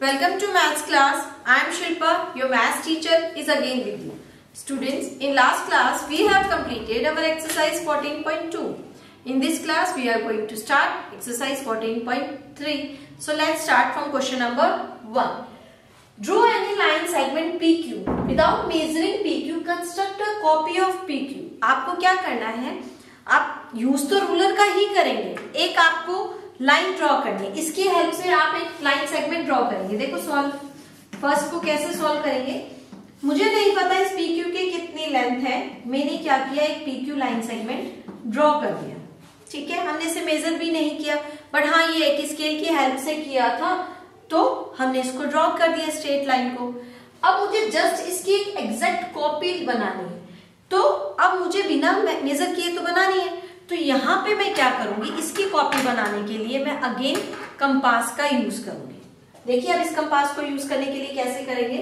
welcome to maths class. I am Shilpa, your maths teacher is again with you. Students, in last class we have completed our exercise 14.2. In this class we are going to start exercise 14.3. So let's start from question number 1. Draw any line segment PQ. Without measuring PQ, construct a copy of PQ. आपको क्या करना है आप use तो ruler का ही करेंगे एक आपको लाइन ड्रॉ करनी है इसकी हेल्प से आप एक लाइन सेगमेंट ड्रॉ करेंगे। देखो सॉल्व फ़र्स्ट को कैसे सॉल्व करेंगे? मुझे नहीं पता इस पीक्यू की कितनी लेंथ है। मैंने क्या किया? एक पीक्यू लाइन सेगमेंट ड्रॉ कर दिया। ठीक है? हमने इसे मेजर भी नहीं किया। बट हाँ ये एक स्केल की हेल्प से किया था। तो हमने इसको ड्रॉ कर दिया स्ट्रेट लाइन को। अब मुझे जस्ट इसकी एक एग्जैक्ट कॉपी बनानी है। तो अब मुझे बिना मेजर किए तो बनानी है। तो यहाँ पे मैं क्या करूँगी? इसकी कॉपी बनाने के लिए मैं अगेन कंपास का यूज़ करूँगी। देखिए अब इस कंपास को यूज़ करने के लिए कैसे करेंगे?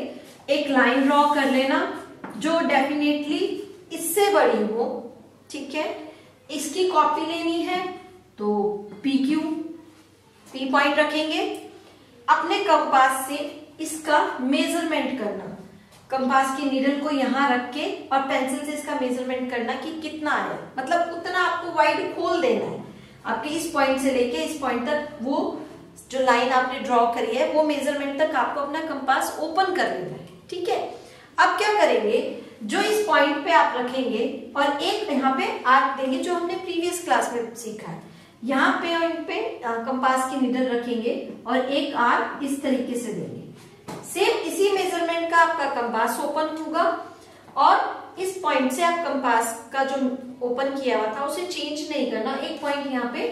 एक लाइन ड्रॉ कर लेना, जो डेफिनेटली इससे बड़ी हो, ठीक है? इसकी कॉपी लेनी है तो पी क्यू पी पॉइंट रखेंगे। अपने कंपास से इसका मेज़रमेंट करना। कंपास की नीडल को यहाँ रख के और पेंसिल से इसका मेज़रमेंट करना कि कितना आया मतलब उतना आपको वाइड खोल देना है। आपके इस पॉइंट से लेके इस पॉइंट तक वो जो लाइन आपने ड्रॉ करी है, वो मेज़रमेंट तक आपको अपना कंपास ओपन कर लेना है। ठीक है? अब क्या करेंगे? जो इस पॉइंट पे आप रखेंगे और एक यहाँ पे आर्क देंगे जो हमने प्रीवियस क्लास में सीखा है। यहाँ पे और पे कंपास की निडल रखेंगे और एक आर्क इस तरीके से देंगे। सेम इसी मेज़रमेंट का आपका कंपास ओपन होगा और इस पॉइंट से आप कंपास का जो ओपन किया हुआ था उसे चेंज नहीं करना। एक पॉइंट यहाँ पे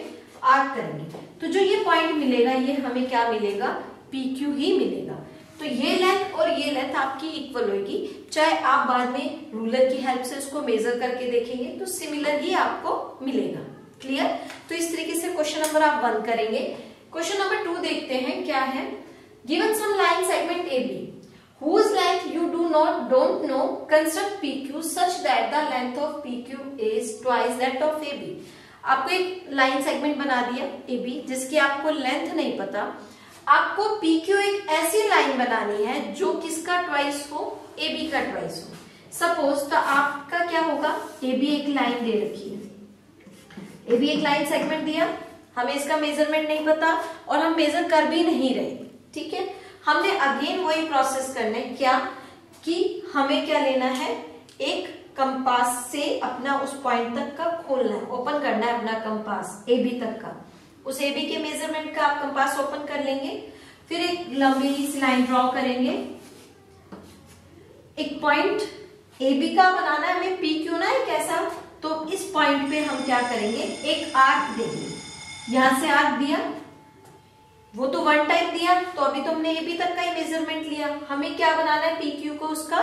आर्क करेंगे। तो जो ये पॉइंट मिलेगा ये हमें क्या मिलेगा? पी क्यू ही मिलेगा। तो ये लेंथ और ये लेंथ आपकी इक्वल होगी चाहे आप बाद में रूलर की हेल्प से उसको मेजर करके देखेंगे तो सिमिलर ही आपको मिलेगा। क्लियर तो इस तरीके से क्वेश्चन नंबर आप वन करेंगे। क्वेश्चन नंबर टू देखते हैं क्या है? Given some line segment AB, whose length you do not don't know, construct PQ such that the length of PQ is twice that of AB. आपको एक line segment बना दिया AB जिसकी आपको लेंथ नहीं पता। आपको PQ एक ऐसी लाइन बनानी है जो किसका ट्वाइस हो? AB का ट्वाइस हो। सपोज़ तो आपका क्या होगा? AB एक लाइन दे रखी है। AB एक लाइन सेगमेंट दिया। हमें इसका मेज़रमेंट नहीं पता और हम मेजर कर भी नहीं रहे। ठीक है? हमने अगेन वही प्रोसेस करना है क्या, कि हमें क्या लेना है? एक कंपास से अपना उस पॉइंट तक का खोलना है। ओपन करना है अपना कंपास ए बी तक का। उस ए बी के मेज़रमेंट का आप कंपास ओपन कर लेंगे। फिर एक लंबी सी लाइन ड्रॉ करेंगे। एक पॉइंट ए बी का बनाना है, हमें पी क्यू ना है कैसा तो इस पॉइंट पे हम क्या करेंगे? एक आर्क देंगे। यहाँ से आर्क दिया। वो तो वन टाइम दिया तो अभी तो हमने ए बी तक का ही मेज़रमेंट लिया। हमें क्या बनाना है? पी क्यू को उसका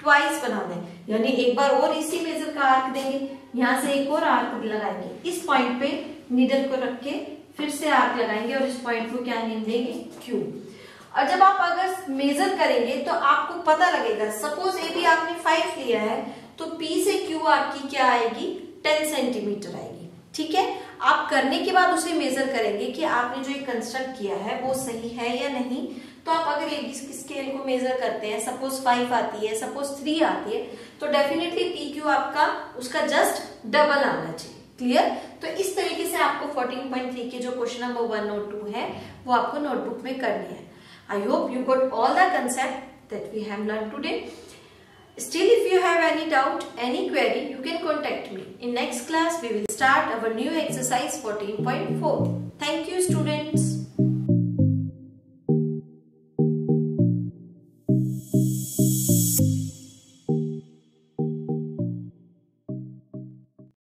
ट्वाइस बनाना है। यानी एक बार और इसी मेजर का आर्क देंगे। यहाँ से एक और आर्क लगाएँगे। इस पॉइंट पे नीडल को रख के फिर से आर्क लगाएँगे और इस पॉइंट को क्या नेम देंगे? क्यू और जब आप अगर मेजर करेंगे तो आपको पता लगेगा। सपोज़ ए बी आपने फाइव लिया है तो पी से क्यू आपकी क्या आएगी? टेन सेंटीमीटर आएगी। ठीक है? आप करने के बाद उसे मेजर करेंगे कि आपने जो ये कंस्ट्रक्ट किया है, वो सही है या नहीं। तो आप अगर एक स्केल को मेजर करते हैं सपोज़ फाइव आती है सपोज़ थ्री आती है तो डेफिनेटली पी क्यू आपका, उसका जस्ट डबल आना चाहिए। क्लियर तो इस तरीके से आपको 14.3 के जो क्वेश्चन नंबर वन और टू है, वो आपको नोटबुक में करनी है। I hope you got all the concept that we have learn today Still, if you have any doubt, any query, you can contact me. In next class, we will start our new exercise 14.4. Thank you, students.